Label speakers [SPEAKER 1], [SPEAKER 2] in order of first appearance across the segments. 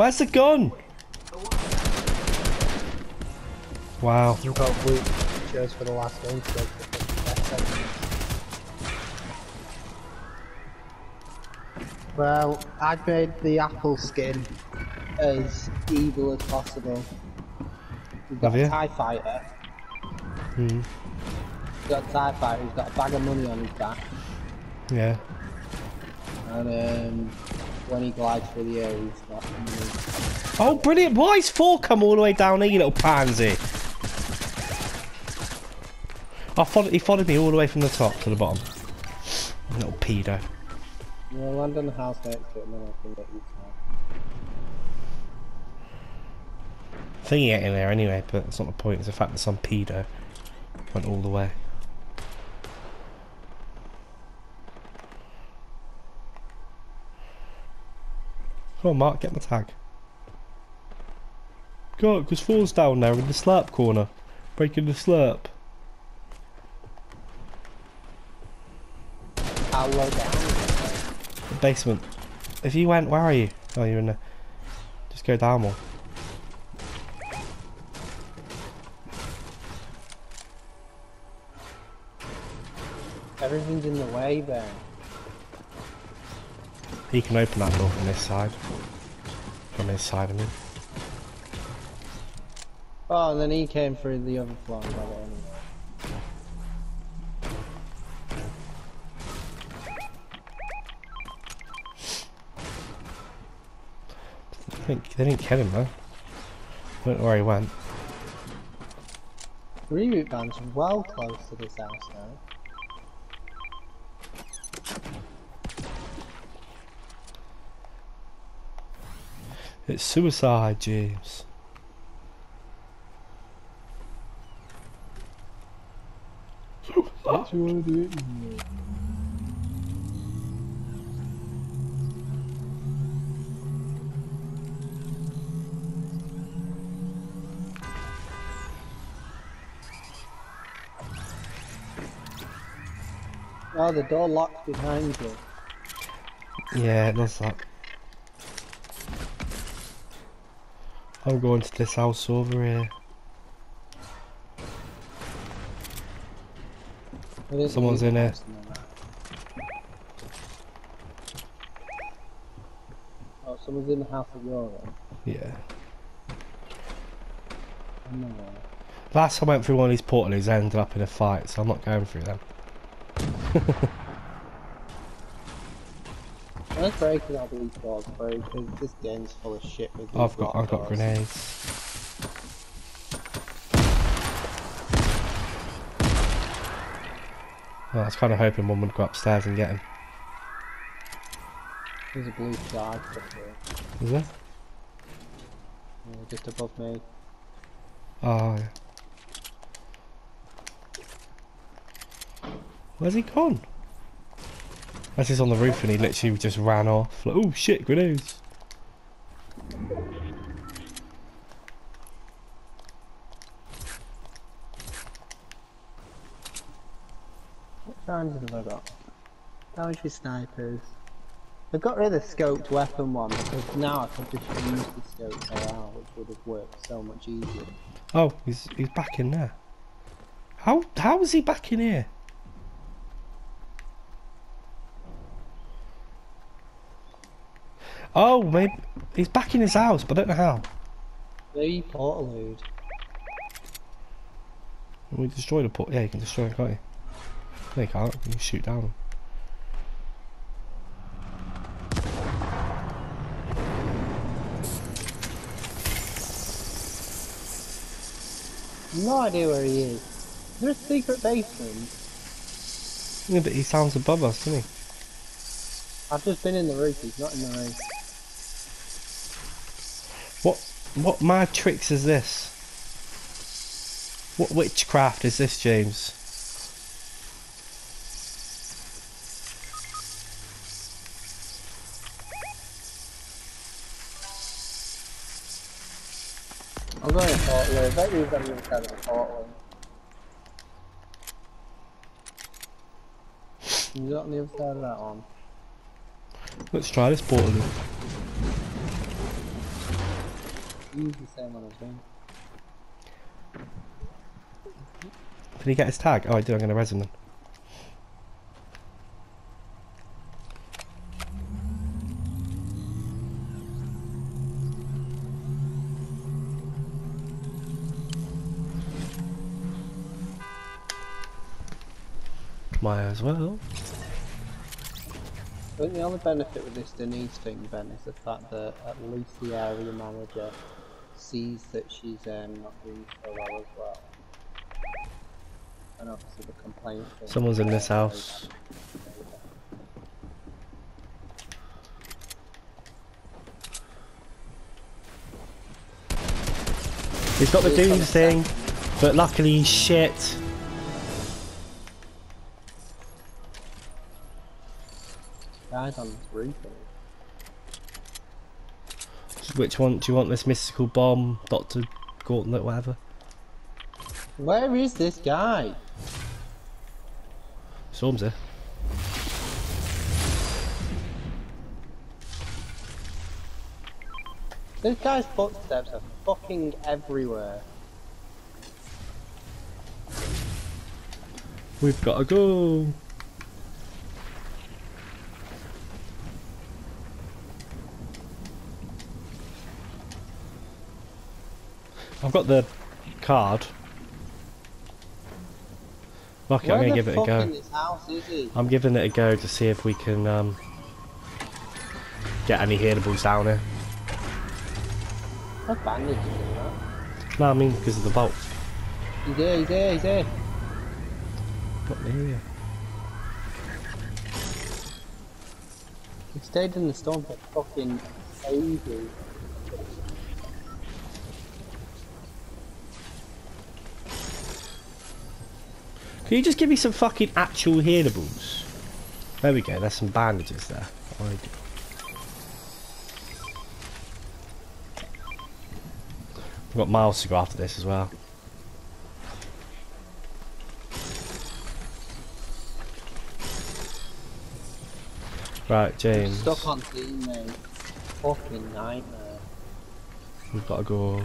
[SPEAKER 1] Where's the gun? Wow.
[SPEAKER 2] You've got for the last Well, I've made the apple skin as evil as possible. We've got
[SPEAKER 1] Have
[SPEAKER 2] a
[SPEAKER 1] you?
[SPEAKER 2] TIE fighter.
[SPEAKER 1] Hmm.
[SPEAKER 2] We've got a TIE fighter who's got a bag of money on his back.
[SPEAKER 1] Yeah.
[SPEAKER 2] And um, when he glides through the air, he's got.
[SPEAKER 1] Oh, brilliant. Why is four come all the way down here, you little pansy? I followed, he followed me all the way from the top to the bottom. Little pedo.
[SPEAKER 2] Yeah, land on the house next to it and then I can get you.
[SPEAKER 1] Thingy get in there anyway, but that's not the point. It's the fact that some pedo went all the way. Come on, Mark, get my tag. Go, because four's down there in the slurp corner. Breaking the slurp.
[SPEAKER 2] How low down?
[SPEAKER 1] The basement. If you went, where are you? Oh, you're in there. Just go down more.
[SPEAKER 2] Everything's in the way, Ben.
[SPEAKER 1] He can open that door from this side. From his side, I mean.
[SPEAKER 2] Oh, and then he came through the other floor by the anyway.
[SPEAKER 1] I think they didn't kill him though. Don't know where he went.
[SPEAKER 2] Reboot band's well close to this house now.
[SPEAKER 1] It's suicide, James.
[SPEAKER 2] What you wanna do? Oh, the door locks behind you.
[SPEAKER 1] Yeah, it does that. I'm going to this house over here. Someone's in here.
[SPEAKER 2] house and all that. Oh, someone's in the house that you're in.
[SPEAKER 1] Yeah. Last time I went through one of these portals, I ended up in a fight, so I'm not going through them.
[SPEAKER 2] Let's break all these doors, bro, because this game's full of shit with these
[SPEAKER 1] I've got, I've got grenades. Well, I was kind of hoping one would go upstairs and get him.
[SPEAKER 2] There's a blue flag up there,
[SPEAKER 1] Is there?
[SPEAKER 2] yeah, just above me.
[SPEAKER 1] Oh, yeah. Where's he gone? As he's on the roof and he literally just ran off. Like, oh shit, grenades.
[SPEAKER 2] What times have I got? With snipers. They've got rid of the scoped weapon one because now I could just use the scoped AR which would have worked so much easier.
[SPEAKER 1] Oh, he's he's back in there. How how is he back in here? Oh, maybe he's back in his house, but I don't know how.
[SPEAKER 2] The portal.
[SPEAKER 1] We destroyed a port. Yeah, you can destroy it, can't you? No, you can't. You can shoot down.
[SPEAKER 2] No idea where he is. Is there a secret basement?
[SPEAKER 1] Yeah, but he sounds above us, doesn't he?
[SPEAKER 2] I've just been in the roof, he's not in the roof.
[SPEAKER 1] What what mad tricks is this? What witchcraft is this, James?
[SPEAKER 2] I'm going to portal. I bet you've got the other side of the portal. You got on the other side of that one.
[SPEAKER 1] Let's try this portal.
[SPEAKER 2] The same one me.
[SPEAKER 1] Did he get his tag? Oh, I did. I'm going to res him then. Might as well.
[SPEAKER 2] I think the only benefit with this Denise thing, Ben, is the fact that at least the area manager sees that she's um, not doing so well as well. And obviously the complaint.
[SPEAKER 1] Someone's in this house. He's got the
[SPEAKER 2] He's got
[SPEAKER 1] dunes
[SPEAKER 2] a
[SPEAKER 1] thing, but luckily he's shit.
[SPEAKER 2] Guys on roof.
[SPEAKER 1] Which one do you want? This mystical bomb, Doctor Gauntlet, whatever.
[SPEAKER 2] Where is this guy?
[SPEAKER 1] Storm's here.
[SPEAKER 2] This guy's footsteps are fucking everywhere.
[SPEAKER 1] We've got to go. I've got the card. Fuck it, I'm gonna give it a go.
[SPEAKER 2] house?
[SPEAKER 1] I'm giving it a go to see if we can um, get any healables down here.
[SPEAKER 2] What bandage is?
[SPEAKER 1] No, I mean because of the vault.
[SPEAKER 2] He's there, he's there, he's there.
[SPEAKER 1] Not near you.
[SPEAKER 2] He stayed in the storm for fucking ages.
[SPEAKER 1] Can you just give me some fucking actual healables? There we go, there's some bandages there. We've got miles to go after this as well. Right, James.
[SPEAKER 2] Stop on team, mate. Fucking nightmare.
[SPEAKER 1] We've got to go.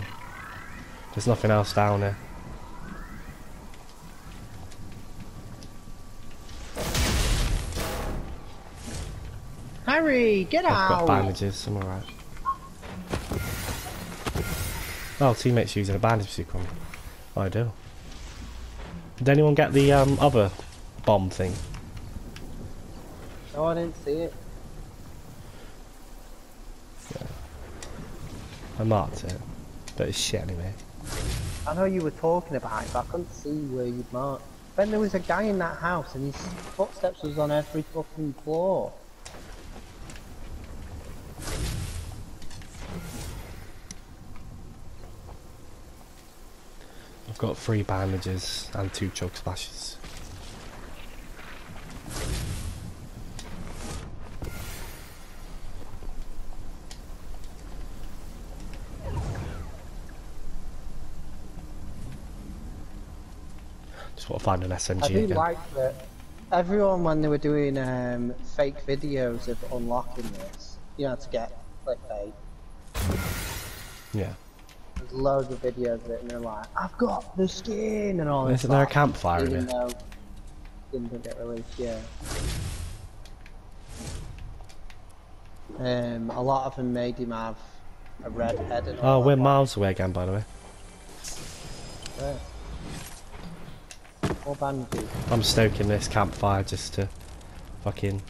[SPEAKER 1] There's nothing else down here.
[SPEAKER 2] Harry, get
[SPEAKER 1] I've
[SPEAKER 2] out!
[SPEAKER 1] got bandages, I'm alright. Oh, teammates using a bandage suit on me. I do. Did anyone get the um, other bomb thing?
[SPEAKER 2] No, I didn't see it.
[SPEAKER 1] I marked it. But it's shit anyway.
[SPEAKER 2] I know you were talking about it, but I couldn't see where you'd marked. Then there was a guy in that house and his footsteps was on every fucking floor.
[SPEAKER 1] I've got three bandages and two chug splashes. Just want to find an SMG.
[SPEAKER 2] I do
[SPEAKER 1] again.
[SPEAKER 2] like that everyone when they were doing um, fake videos of unlocking this, you know, to get clickbait,
[SPEAKER 1] yeah.
[SPEAKER 2] Loads of videos of it and they're like, I've got the skin and all this
[SPEAKER 1] Isn't there a campfire in
[SPEAKER 2] though didn't get released, yeah. Um, a lot of them made him have a red head and
[SPEAKER 1] Oh, we're miles away again, by the way.
[SPEAKER 2] More bandages.
[SPEAKER 1] I'm stoking this campfire just to fucking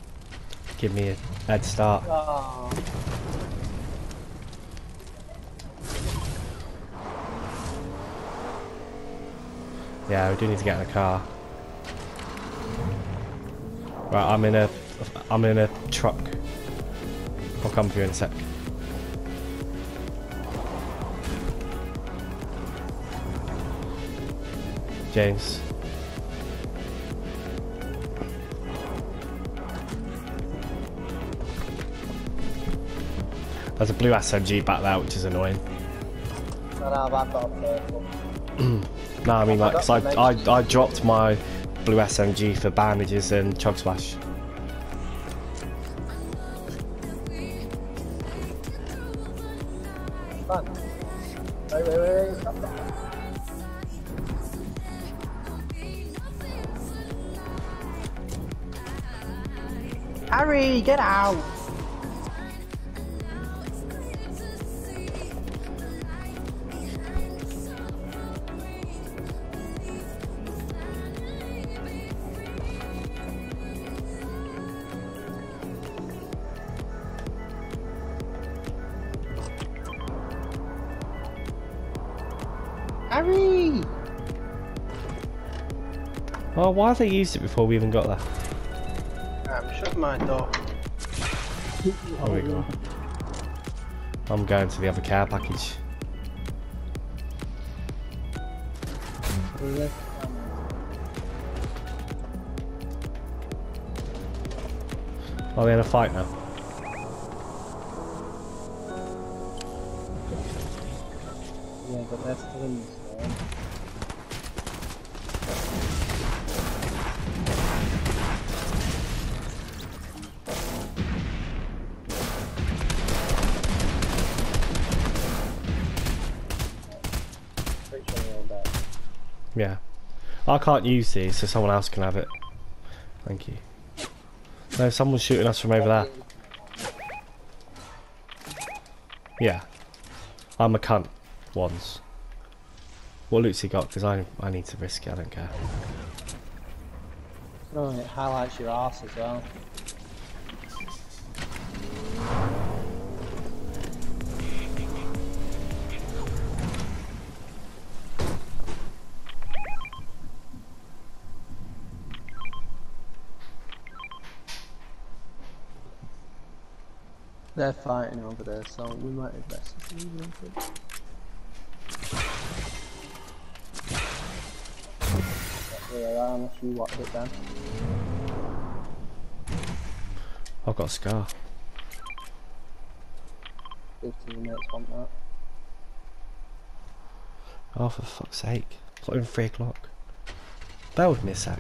[SPEAKER 1] give me a head start.
[SPEAKER 2] Oh.
[SPEAKER 1] Yeah, we do need to get in a car. Right, I'm in a, I'm in a truck. I'll come for you in a sec. James. There's a blue SMG back there, which is annoying.
[SPEAKER 2] No, no, I've got a purple.
[SPEAKER 1] No, I mean
[SPEAKER 2] like,
[SPEAKER 1] like, 'cause I, I. I dropped my blue SMG for bandages and chug splash.
[SPEAKER 2] Fun. Wait, wait, wait, wait. Stop, stop, stop. Harry, get out!
[SPEAKER 1] Oh, why have they used it before we even got there?
[SPEAKER 2] Um, I'm my door.
[SPEAKER 1] Oh, we go. I'm going to the other care package. Are we in a fight now?
[SPEAKER 2] Yeah, but that's still in the
[SPEAKER 1] Yeah. I can't use these, so someone else can have it. Thank you. No, someone's shooting us from over there. Yeah. I'm a cunt. Once. What loot's he got? Because I, I need to risk it, I don't care.
[SPEAKER 2] Oh, it highlights your ass as well. They're fighting over there, so we might investigate them. We're around if you watch it then.
[SPEAKER 1] I've got a scar.
[SPEAKER 2] 15 minutes want that.
[SPEAKER 1] Oh, for fuck's sake. It's not even 3 o'clock. That would me a sec.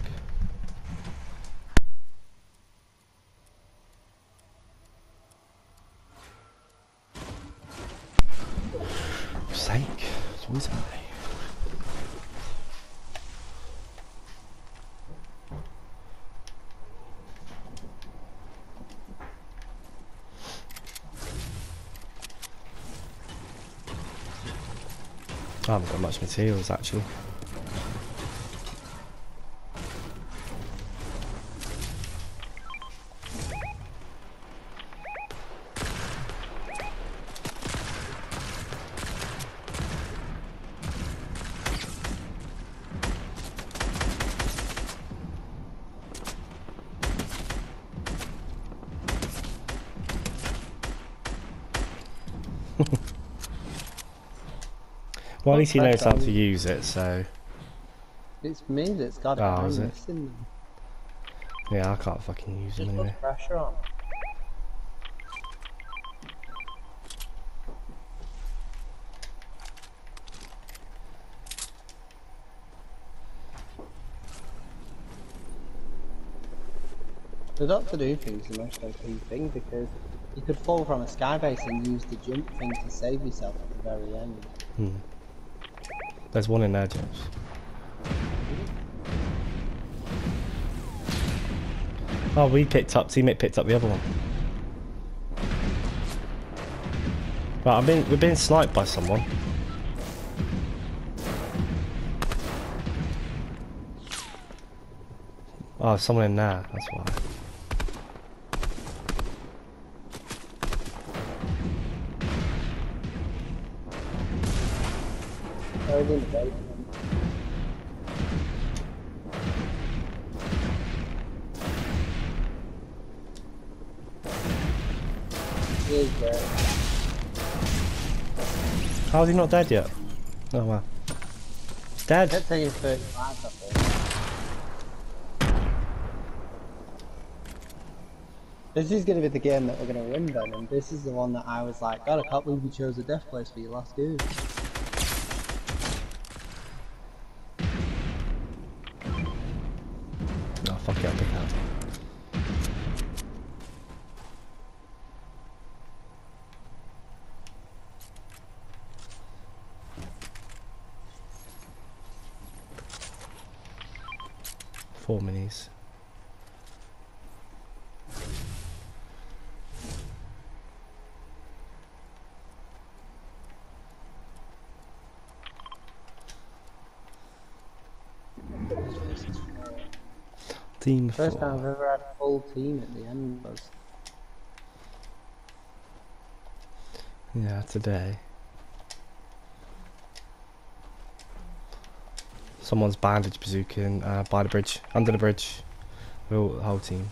[SPEAKER 1] For sake. It's always that way. I materials actually. At least he knows how to use it, so
[SPEAKER 2] It's me that's got it.
[SPEAKER 1] Oh, is it?
[SPEAKER 2] them.
[SPEAKER 1] yeah, I can't fucking use it
[SPEAKER 2] Just
[SPEAKER 1] anyway.
[SPEAKER 2] pressure on. The Doctor Who thing's the most OP thing because you could fall from a skybase and use the jump thing to save yourself at the very end.
[SPEAKER 1] Hmm. There's one in there, James. Oh, we picked up. Teammate picked up the other one. Right, I'm being, we're being sniped by someone. Oh, someone in there. That's why.
[SPEAKER 2] I was in the basement. He is there.
[SPEAKER 1] How is he not dead yet? Oh wow. He's dead.
[SPEAKER 2] Taking 35 I think. This is going to be the game that we're going to win then, and this is the one that I was like, God, I can't believe you chose a death place for your last game.
[SPEAKER 1] Four minis. Team
[SPEAKER 2] First
[SPEAKER 1] four.
[SPEAKER 2] time I've ever had a full team at the end was.
[SPEAKER 1] Yeah, today. Someone's bandage bazooking uh, by the bridge, under the bridge. The whole, whole team.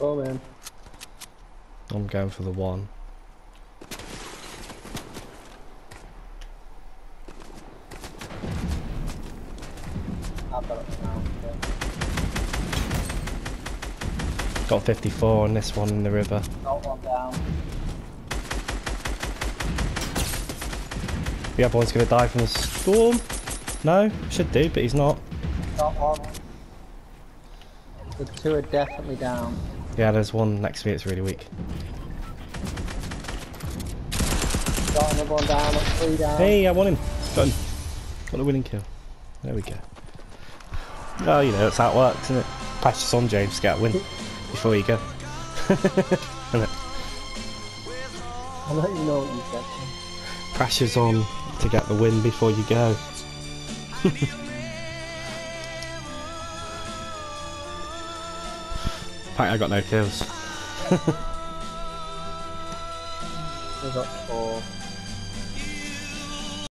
[SPEAKER 2] All, man.
[SPEAKER 1] I'm going for the one.
[SPEAKER 2] I've got it now. yeah.
[SPEAKER 1] Got 54 on this one in the river.
[SPEAKER 2] Got one down.
[SPEAKER 1] The other one's gonna die from the storm. No, should do, but he's not.
[SPEAKER 2] Got one. The two are definitely down.
[SPEAKER 1] Yeah, there's one next to me that's really weak.
[SPEAKER 2] Got another one down. Three down.
[SPEAKER 1] Hey, I won him. Got him. Got a winning kill. There we go. Well, you know, that's how it works, isn't it? Precious on James get a win before you go.
[SPEAKER 2] I don't even know what you said.
[SPEAKER 1] Pressure's on to get the win before you go. In fact, I got no kills.
[SPEAKER 2] I got four.